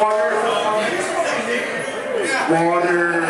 Water. Water.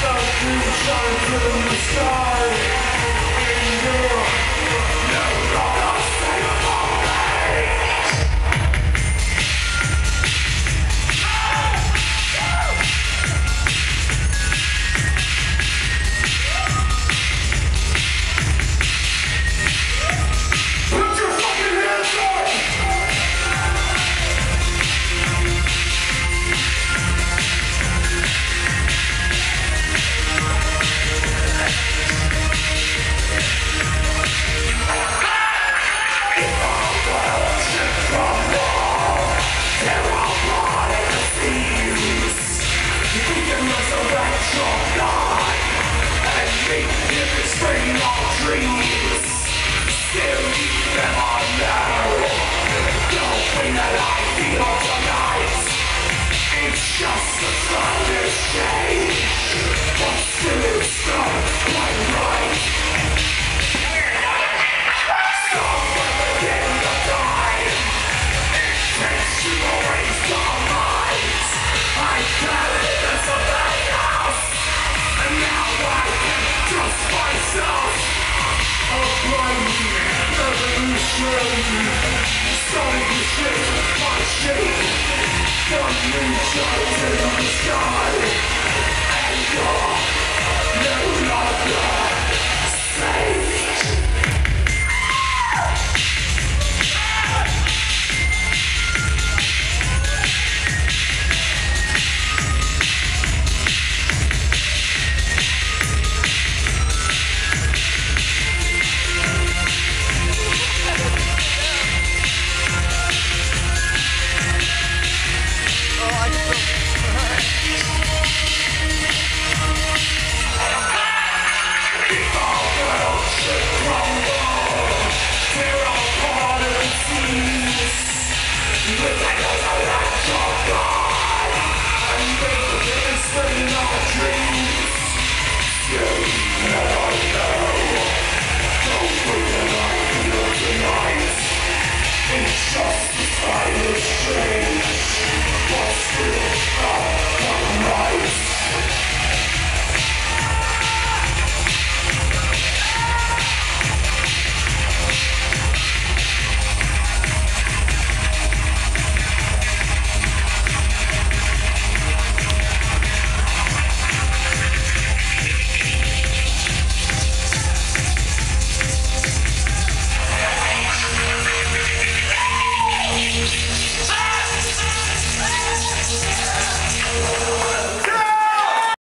The blue shine from the sky. String of dreams. Still keep them on now. You're no longer Thank you.